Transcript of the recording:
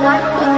like